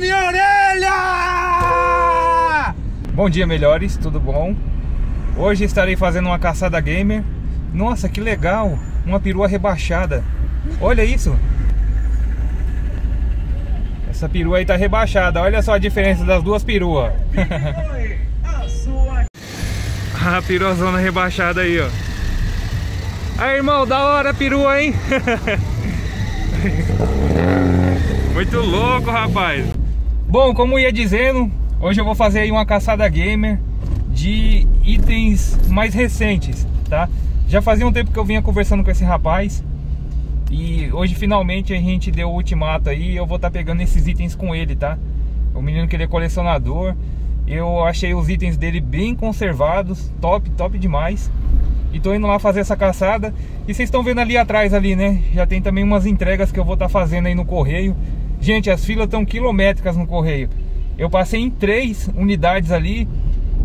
minha orelha! Bom dia, melhores, tudo bom? Hoje estarei fazendo uma caçada gamer. Nossa, que legal! Uma perua rebaixada. Olha isso! Essa perua aí tá rebaixada. Olha só a diferença das duas peruas. a peruazona rebaixada aí, ó. Aí, irmão, da hora a perua, hein? Muito louco, rapaz. Bom, como ia dizendo, hoje eu vou fazer aí uma caçada gamer de itens mais recentes, tá? Já fazia um tempo que eu vinha conversando com esse rapaz e hoje finalmente a gente deu o ultimato aí eu vou estar tá pegando esses itens com ele, tá? O menino que ele é colecionador, eu achei os itens dele bem conservados, top, top demais. E tô indo lá fazer essa caçada. E vocês estão vendo ali atrás ali, né? Já tem também umas entregas que eu vou estar tá fazendo aí no correio. Gente, as filas estão quilométricas no correio. Eu passei em três unidades ali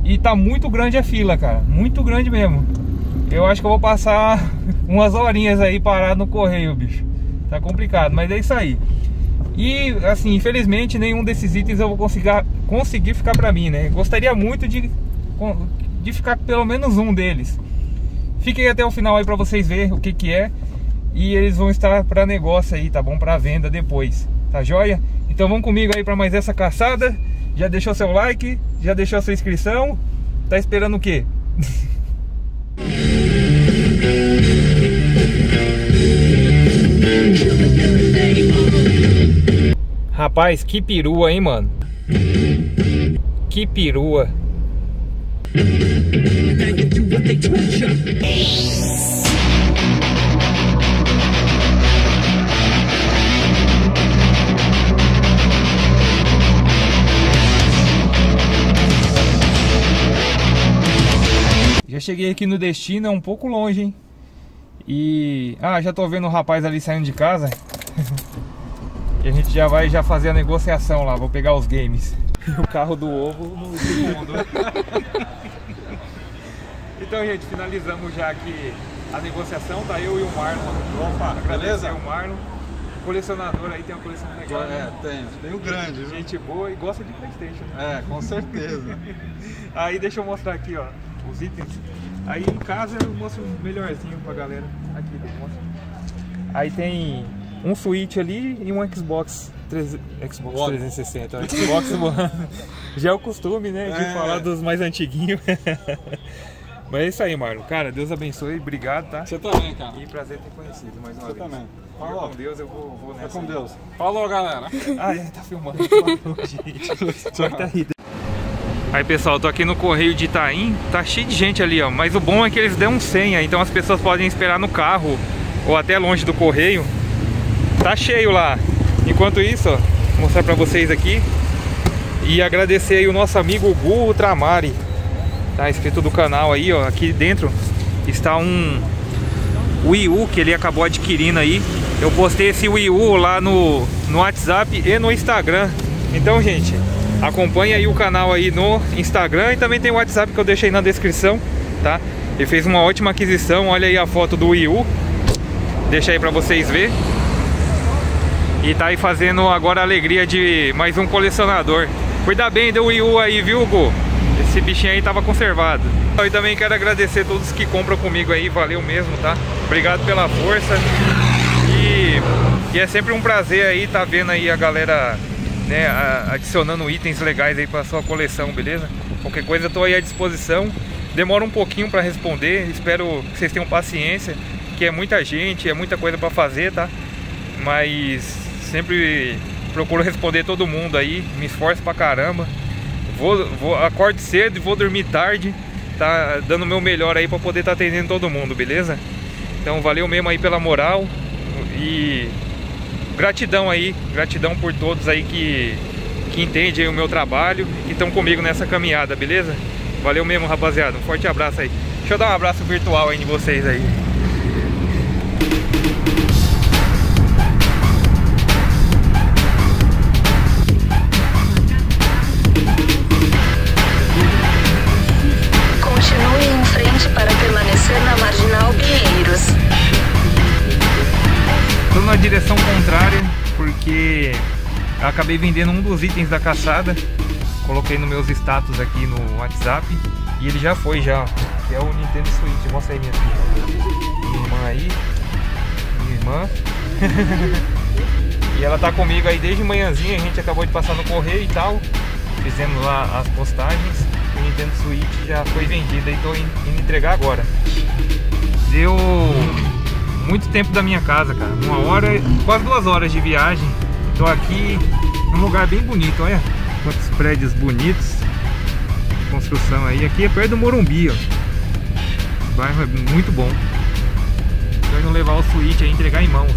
e tá muito grande a fila, cara. Muito grande mesmo. Eu acho que eu vou passar umas horinhas aí parado no correio, bicho. Tá complicado, mas é isso aí. E assim, infelizmente nenhum desses itens eu vou conseguir, conseguir ficar pra mim, né? Gostaria muito de, de ficar pelo menos um deles. Fiquem até o final aí pra vocês verem o que que é. E eles vão estar para negócio aí, tá bom? Para venda depois, tá joia? Então vamos comigo aí para mais essa caçada. Já deixou seu like? Já deixou sua inscrição? Tá esperando o quê? Rapaz, que perua, hein, mano? Que perua. Cheguei aqui no destino, é um pouco longe, hein? E... Ah, já tô vendo o rapaz ali saindo de casa. e a gente já vai já fazer a negociação lá, vou pegar os games. o carro do ovo no segundo. então, gente, finalizamos já aqui a negociação. Tá eu e o Marlon. Opa, beleza? o Marlon. Colecionador aí, tem uma coleção legal. É, né? tem. Tem o grande, viu? Gente boa e gosta de Playstation. Né? É, com certeza. aí deixa eu mostrar aqui, ó, os itens. Aí em casa eu mostro melhorzinho pra galera. Aqui. Aí tem um Switch ali e um Xbox 3, Xbox 360. Xbox One. Já é o costume, né? De é. falar dos mais antiguinhos. Mas é isso aí, Marlon. Cara, Deus abençoe. Obrigado, tá? Você também, cara. E prazer ter conhecido mais uma Você vez. também. Falou. com Deus, eu vou, vou nessa. Fica com Deus. Falou, galera. Ah, é, tá filmando. Falou, gente. Corta aí. Aí pessoal, tô aqui no Correio de Itaim, tá cheio de gente ali, ó. Mas o bom é que eles dão senha, então as pessoas podem esperar no carro ou até longe do Correio. Tá cheio lá. Enquanto isso, ó, vou mostrar pra vocês aqui. E agradecer aí o nosso amigo Gu Ultramari. Tá inscrito do canal aí, ó. Aqui dentro está um Wii U que ele acabou adquirindo aí. Eu postei esse Wii U lá no, no WhatsApp e no Instagram. Então, gente, acompanhe aí o canal aí no Instagram e também tem o WhatsApp que eu deixei na descrição, tá? Ele fez uma ótima aquisição, olha aí a foto do Wii U. Deixa aí pra vocês verem. E tá aí fazendo agora a alegria de mais um colecionador. Cuida bem do Wii U aí, viu, Gu? Esse bichinho aí tava conservado. E também quero agradecer a todos que compram comigo aí, valeu mesmo, tá? Obrigado pela força. E, e é sempre um prazer aí tá vendo aí a galera né, adicionando itens legais aí para sua coleção, beleza? Qualquer coisa eu tô aí à disposição. Demora um pouquinho para responder, espero que vocês tenham paciência, que é muita gente, é muita coisa para fazer, tá? Mas sempre procuro responder todo mundo aí, me esforço pra caramba. Vou, vou acordo cedo e vou dormir tarde, tá dando o meu melhor aí pra poder estar tá atendendo todo mundo, beleza? Então valeu mesmo aí pela moral e gratidão aí, gratidão por todos aí que, que entendem o meu trabalho e estão comigo nessa caminhada, beleza? Valeu mesmo, rapaziada. Um forte abraço aí. Deixa eu dar um abraço virtual aí em vocês aí. Eu acabei vendendo um dos itens da caçada. Coloquei nos meus status aqui no WhatsApp. E ele já foi já, que é o Nintendo Switch. Mostra aí minha filha. Minha irmã aí. Minha irmã. e ela tá comigo aí desde manhãzinha, a gente acabou de passar no correio e tal. Fizemos lá as postagens. O Nintendo Switch já foi vendido e tô indo entregar agora. Deu muito tempo da minha casa, cara. Uma hora, quase duas horas de viagem. Tô aqui num lugar bem bonito, olha quantos prédios bonitos construção aí. Aqui é perto do Morumbi, ó. O bairro é muito bom. Tô indo levar o Switch aí, entregar em mãos.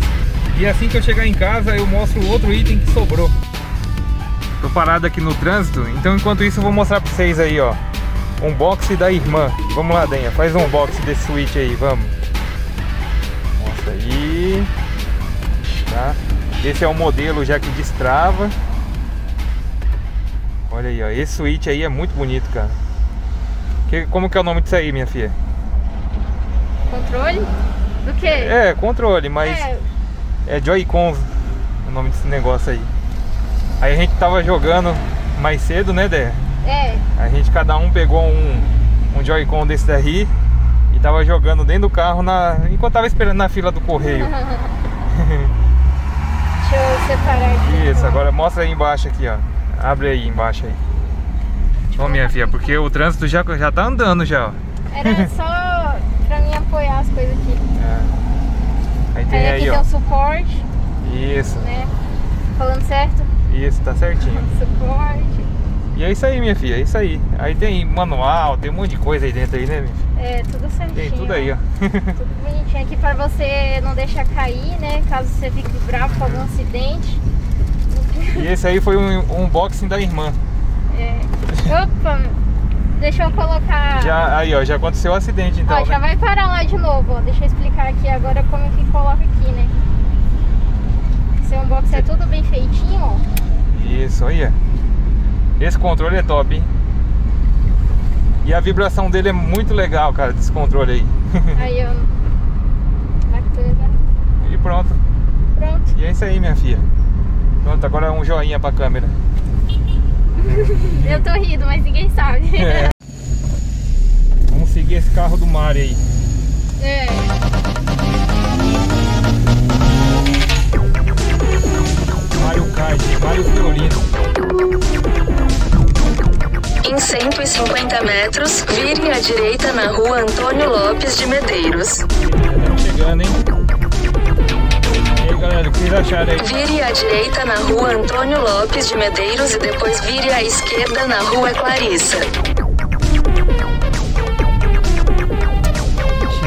E assim que eu chegar em casa, eu mostro outro item que sobrou. Tô parado aqui no trânsito, então enquanto isso eu vou mostrar pra vocês aí, ó. Unboxing da irmã. Vamos lá, Denha, faz um unboxing desse Switch aí, vamos. Mostra aí. Esse é o modelo já que destrava. Olha aí, ó. Esse switch aí é muito bonito, cara. Que, como que é o nome disso aí, minha filha? Controle? Do que? É, controle, mas é, é Joy-Con o nome desse negócio aí. Aí a gente tava jogando mais cedo, né, Dé? É. A gente, cada um pegou um, um Joy-Con desse daí e tava jogando dentro do carro na, enquanto tava esperando na fila do correio. Deixa eu separar aqui. Isso, agora mostra aí embaixo aqui, ó. Abre aí embaixo aí. Ô minha filha, porque o trânsito já, já tá andando já, ó. Era só pra mim apoiar as coisas aqui. É. Aí tem aí, aí, aqui ó. tem o suporte. Isso. Né? Falando certo? Isso, tá certinho. Suporte. E é isso aí, minha filha, é isso aí. Aí tem manual, tem um monte de coisa aí dentro aí, né, minha filha? É, tudo certinho. Tem tudo aí, ó. tudo bonitinho aqui pra você não deixar cair, né? Caso você fique bravo com algum acidente. E esse aí foi um, um unboxing da irmã. É. Opa, deixa eu colocar. Já, aí, ó, já aconteceu o um acidente então. Ó, já né? vai parar lá de novo, ó. Deixa eu explicar aqui agora como que coloca aqui, né? Esse unboxing é tudo bem feitinho, ó. Isso, aí. Esse controle é top, hein? E a vibração dele é muito legal, cara, desse controle aí. Aí, ó. Bacana. E pronto. Pronto. E é isso aí, minha filha. Pronto, agora é um joinha pra câmera. Eu tô rindo, mas ninguém sabe. É. Vamos seguir esse carro do Mario aí. É. Mario Kart, Mario Fiorino. Em 150 metros, vire à direita na rua Antônio Lopes de Medeiros. Estamos chegando, hein? E aí, galera, o que vocês acharam aí? Vire à direita na rua Antônio Lopes de Medeiros e depois vire à esquerda na rua Clarissa.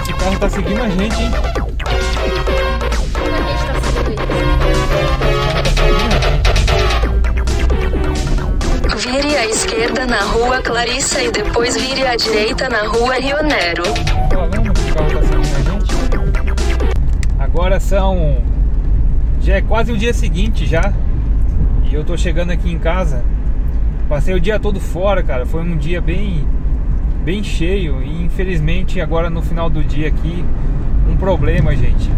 Esse carro tá seguindo a gente, hein? Na rua Clarissa e depois vire à direita na rua Rio Nero. Agora são. Já é quase o dia seguinte já. E eu tô chegando aqui em casa. Passei o dia todo fora, cara. Foi um dia bem. Bem cheio. E infelizmente agora no final do dia aqui. Um problema, gente.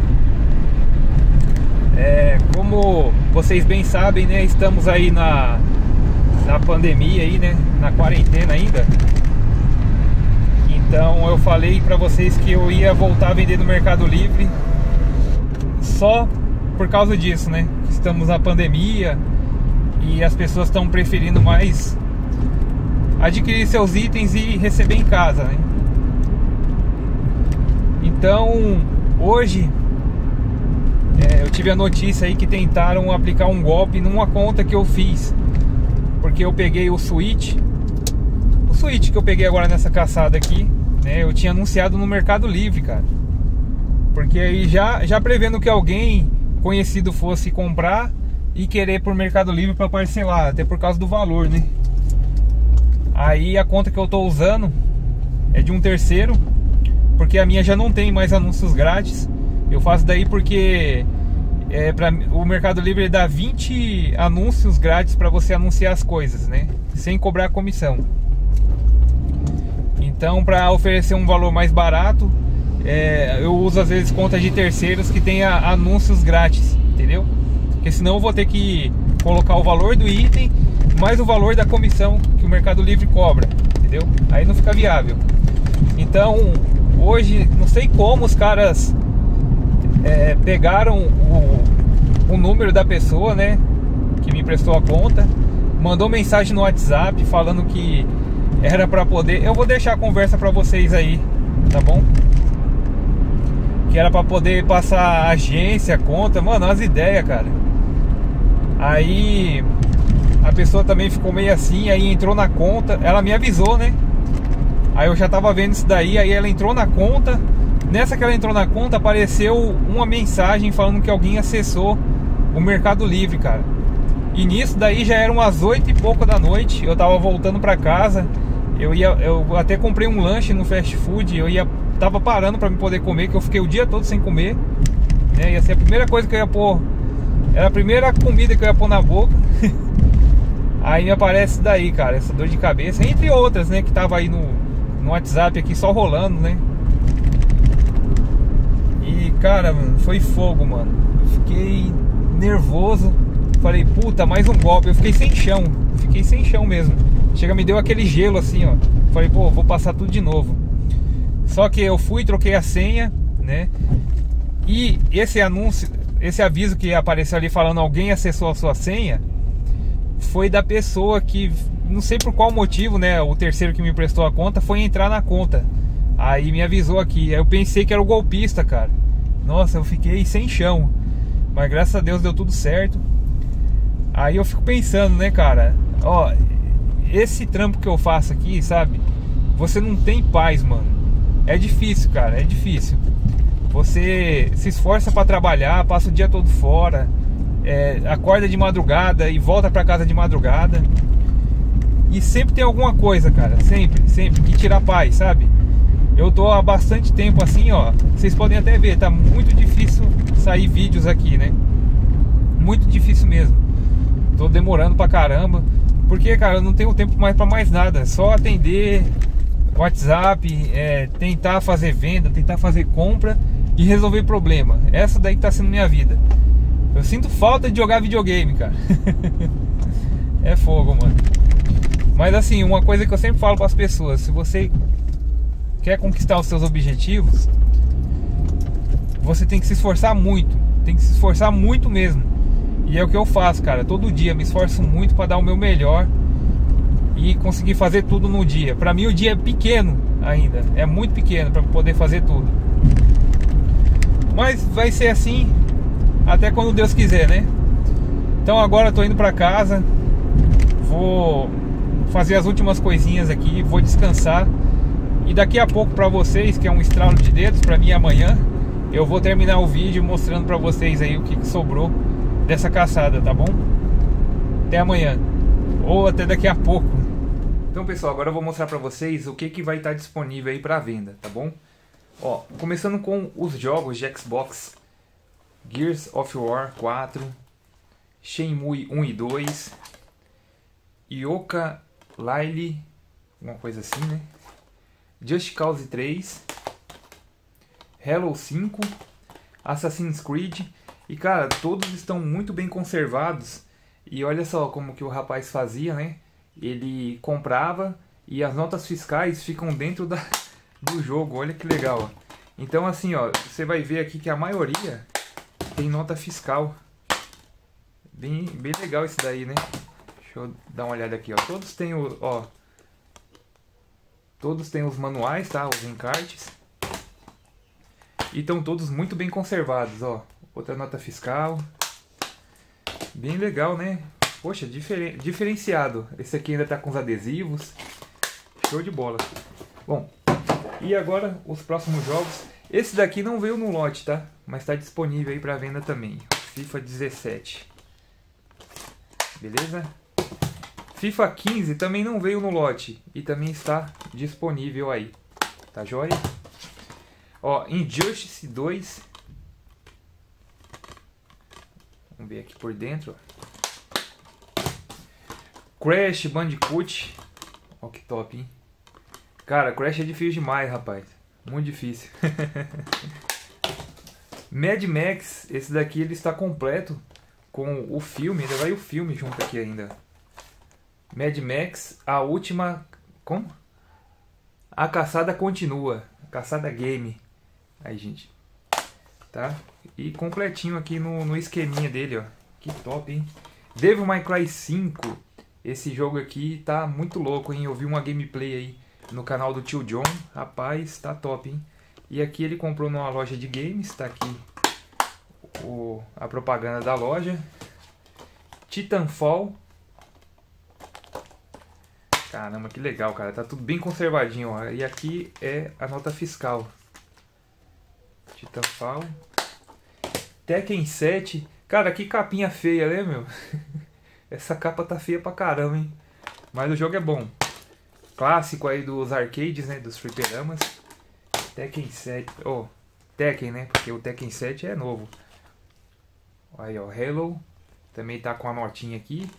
É, como vocês bem sabem, né? Estamos aí na, na pandemia aí, né? Na quarentena ainda. Então eu falei pra vocês que eu ia voltar a vender no Mercado Livre só por causa disso, né? Estamos na pandemia e as pessoas estão preferindo mais adquirir seus itens e receber em casa, né? Então hoje é, eu tive a notícia aí que tentaram aplicar um golpe numa conta que eu fiz porque eu peguei o Switch o Switch que eu peguei agora nessa caçada aqui né, eu tinha anunciado no Mercado Livre, cara porque aí já, já prevendo que alguém conhecido fosse comprar e querer por Mercado Livre para parcelar, até por causa do valor, né? Aí a conta que eu tô usando é de um terceiro, porque a minha já não tem mais anúncios grátis. Eu faço daí porque é para o Mercado Livre dá 20 anúncios grátis para você anunciar as coisas, né? Sem cobrar comissão. Então, para oferecer um valor mais barato, é, eu uso às vezes contas de terceiros que tenha anúncios grátis, entendeu? Porque senão eu vou ter que colocar o valor do item mais o valor da comissão que o Mercado Livre cobra, entendeu? Aí não fica viável. Então, hoje, não sei como os caras é, pegaram o, o número da pessoa, né? Que me prestou a conta, mandou mensagem no WhatsApp falando que era para poder. Eu vou deixar a conversa para vocês aí, tá bom? Que era para poder passar agência, conta, mano, as ideias, cara. Aí a pessoa também ficou meio assim, aí entrou na conta, ela me avisou, né? Aí eu já tava vendo isso daí, aí ela entrou na conta. Nessa que ela entrou na conta, apareceu uma mensagem falando que alguém acessou o Mercado Livre, cara. E nisso daí já eram umas oito e pouco da noite. Eu tava voltando para casa. Eu ia, eu até comprei um lanche no fast food. Eu ia, tava parando para me poder comer, que eu fiquei o dia todo sem comer. Né? Ia ser a primeira coisa que eu ia pôr. Era a primeira comida que eu ia pôr na boca. aí me aparece daí, cara, essa dor de cabeça, entre outras, né, que tava aí no, no WhatsApp aqui só rolando, né? E cara, mano, foi fogo, mano. Fiquei nervoso. Falei, puta, mais um golpe. Eu fiquei sem chão. Fiquei sem chão mesmo. Chega, me deu aquele gelo assim, ó. Falei, pô, vou passar tudo de novo. Só que eu fui, troquei a senha, né? E esse anúncio, esse aviso que apareceu ali falando alguém acessou a sua senha, foi da pessoa que, não sei por qual motivo, né? O terceiro que me prestou a conta foi entrar na conta. Aí me avisou aqui. Aí eu pensei que era o golpista, cara. Nossa, eu fiquei sem chão. Mas graças a Deus deu tudo certo. Aí eu fico pensando, né, cara? Ó, esse trampo que eu faço aqui, sabe? Você não tem paz, mano. É difícil, cara, é difícil. Você se esforça para trabalhar, passa o dia todo fora, é, acorda de madrugada e volta para casa de madrugada. E sempre tem alguma coisa, cara, sempre, sempre que tira a paz, sabe? Eu tô há bastante tempo assim, ó. Vocês podem até ver, tá muito difícil sair vídeos aqui, né? Muito difícil mesmo. Tô demorando pra caramba. Porque, cara, eu não tenho tempo mais pra mais nada. Só atender WhatsApp, é, tentar fazer venda, tentar fazer compra e resolver problema. Essa daí tá sendo minha vida. Eu sinto falta de jogar videogame, cara. é fogo, mano. Mas assim, uma coisa que eu sempre falo para as pessoas, se você quer conquistar os seus objetivos, você tem que se esforçar muito, tem que se esforçar muito mesmo. E é o que eu faço, cara. Todo dia me esforço muito para dar o meu melhor e conseguir fazer tudo no dia. Para mim o dia é pequeno ainda, é muito pequeno para poder fazer tudo. Mas vai ser assim até quando Deus quiser, né? Então agora eu tô indo para casa, vou fazer as últimas coisinhas aqui, vou descansar e daqui a pouco para vocês, que é um estralo de dedos, para mim amanhã, eu vou terminar o vídeo mostrando para vocês aí o que, que sobrou dessa caçada, tá bom? Até amanhã, ou até daqui a pouco. Então pessoal, agora eu vou mostrar para vocês o que, que vai estar disponível aí para venda, tá bom? Ó, começando com os jogos de Xbox Gears of War 4, Shenmue 1 e 2, Yoka Lyle, uma coisa assim, né? Just Cause 3, Halo 5, Assassin's Creed. E cara, todos estão muito bem conservados. E olha só como que o rapaz fazia, né? Ele comprava e as notas fiscais ficam dentro da, do jogo. Olha que legal. Então assim, ó, você vai ver aqui que a maioria tem nota fiscal. Bem, bem legal isso daí, né? Deixa eu dar uma olhada aqui, ó. Todos têm o, ó, Todos têm os manuais, tá? Os encartes. E estão todos muito bem conservados, ó. Outra nota fiscal. Bem legal, né? Poxa, diferen diferenciado. Esse aqui ainda tá com os adesivos. Show de bola. Bom, e agora os próximos jogos. Esse daqui não veio no lote, tá? Mas está disponível aí para venda também. FIFA 17. Beleza? FIFA 15 também não veio no lote e também está disponível aí. Tá joia? Ó, Injustice 2. Vamos ver aqui por dentro. Crash Bandicoot. Ó que top, hein? Cara, Crash é difícil demais, rapaz. Muito difícil. Mad Max, esse daqui ele está completo com o filme, ainda vai o filme junto aqui ainda. Mad Max, a última. Como? A caçada continua. Caçada game. Aí, gente. Tá? E completinho aqui no, no esqueminha dele, ó. Que top, hein? Devil May Cry 5. Esse jogo aqui tá muito louco, hein? Eu vi uma gameplay aí no canal do tio John. Rapaz, tá top, hein? E aqui ele comprou numa loja de games. Tá aqui o, a propaganda da loja. Titanfall. Caramba, que legal, cara. Tá tudo bem conservadinho, ó. E aqui é a nota fiscal. Titanfall. Tekken 7. Cara, que capinha feia, né, meu? Essa capa tá feia pra caramba, hein? Mas o jogo é bom. Clássico aí dos arcades, né? Dos fliperamas. Tekken 7. Oh, Tekken, né? Porque o Tekken 7 é novo. Aí, ó. Halo. Também tá com a notinha aqui.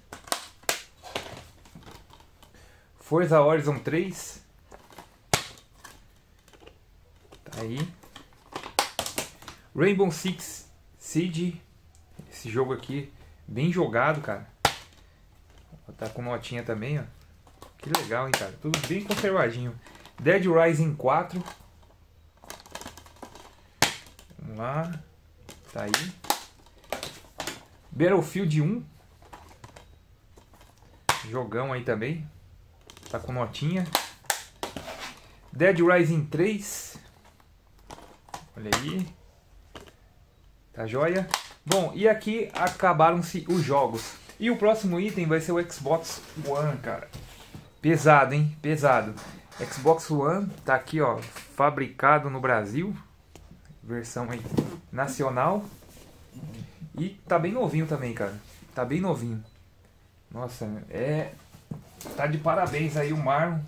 Forza Horizon 3. Tá aí. Rainbow Six Siege. Esse jogo aqui, bem jogado, cara. Tá com notinha também, ó. Que legal, hein, cara. Tudo bem conservadinho. Dead Rising 4. Vamos lá. Tá aí. Battlefield 1. Jogão aí também. Tá com notinha. Dead Rising 3. Olha aí. Tá joia? Bom, e aqui acabaram-se os jogos. E o próximo item vai ser o Xbox One, cara. Pesado, hein? Pesado. Xbox One tá aqui, ó, fabricado no Brasil. Versão aí nacional. E tá bem novinho também, cara. Tá bem novinho. Nossa, é tá de parabéns aí o Marlon.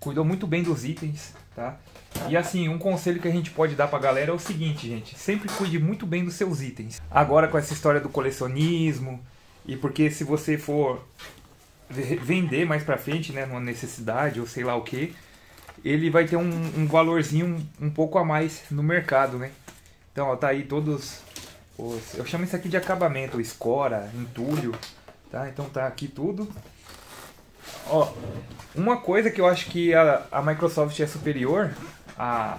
Cuidou muito bem dos itens, tá? E assim, um conselho que a gente pode dar pra galera é o seguinte, gente. Sempre cuide muito bem dos seus itens. Agora com essa história do colecionismo, e porque se você for vender mais pra frente, né, numa necessidade ou sei lá o que, ele vai ter um, um valorzinho um, um, pouco a mais no mercado, né? Então, ó, tá aí todos os... Eu chamo isso aqui de acabamento, escora, entulho, tá? Então tá aqui tudo. Ó, uma coisa que eu acho que a, a Microsoft é superior à,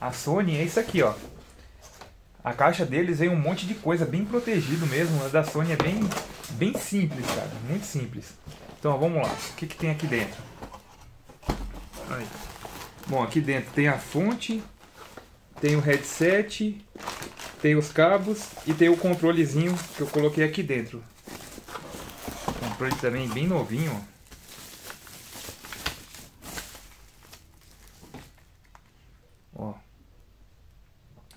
à Sony é isso aqui, ó. A caixa deles vem um monte de coisa bem protegido mesmo. A da Sony é bem, bem simples, cara. Muito simples. Então, vamos lá. O que, que tem aqui dentro? Aí. Bom, aqui dentro tem a fonte, tem o headset, tem os cabos e tem o controlezinho que eu coloquei aqui dentro. Controle também bem novinho, ó.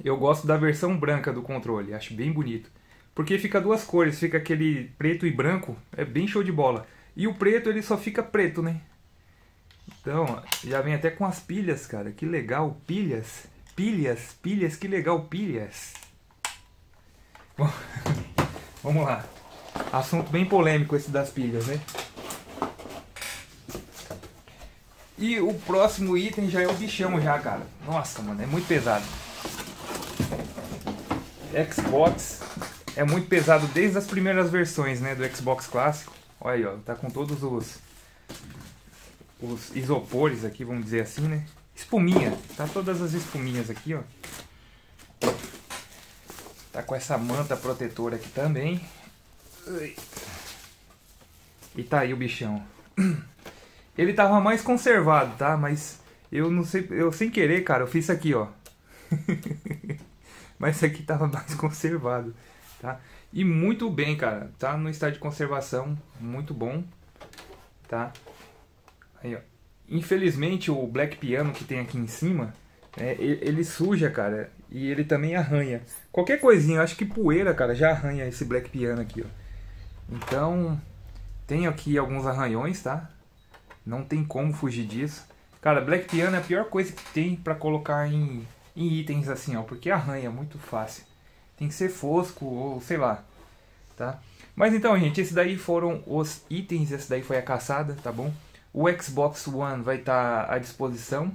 Eu gosto da versão branca do controle, acho bem bonito. Porque fica duas cores, fica aquele preto e branco, é bem show de bola. E o preto ele só fica preto, né? Então, já vem até com as pilhas, cara. Que legal, pilhas. Pilhas, pilhas, que legal, pilhas. Bom, vamos lá. Assunto bem polêmico esse das pilhas, né? E o próximo item já é o bichão já, cara. Nossa, mano, é muito pesado. Xbox é muito pesado desde as primeiras versões, né, do Xbox clássico. Olha aí, ó, tá com todos os os isopores aqui, vamos dizer assim, né? Espuminha, tá todas as espuminhas aqui, ó. Tá com essa manta protetora aqui também. E tá aí o bichão. Ele tava mais conservado, tá? Mas eu não sei, eu sem querer, cara, eu fiz isso aqui, ó. Mas aqui tava mais conservado, tá? E muito bem, cara. Tá no estado de conservação, muito bom, tá? Aí, ó. Infelizmente o Black Piano que tem aqui em cima, é, ele suja, cara. E ele também arranha. Qualquer coisinha, acho que poeira, cara, já arranha esse Black Piano aqui, ó. Então, tem aqui alguns arranhões, tá? Não tem como fugir disso. Cara, Black Piano é a pior coisa que tem para colocar em em itens assim, ó, porque arranha muito fácil. Tem que ser fosco ou sei lá, tá? Mas então, gente, esses daí foram os itens, esse daí foi a caçada, tá bom? O Xbox One vai estar tá à disposição.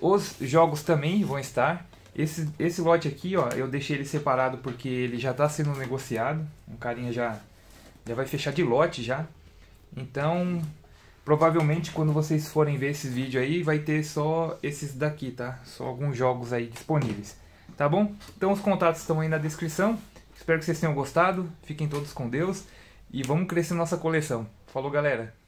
Os jogos também vão estar. Esse, esse lote aqui, ó, eu deixei ele separado porque ele já está sendo negociado. Um carinha já, já vai fechar de lote já. Então, provavelmente quando vocês forem ver esses vídeos aí, vai ter só esses daqui, tá? Só alguns jogos aí disponíveis. Tá bom? Então os contatos estão aí na descrição. Espero que vocês tenham gostado. Fiquem todos com Deus. E vamos crescer nossa coleção. Falou, galera!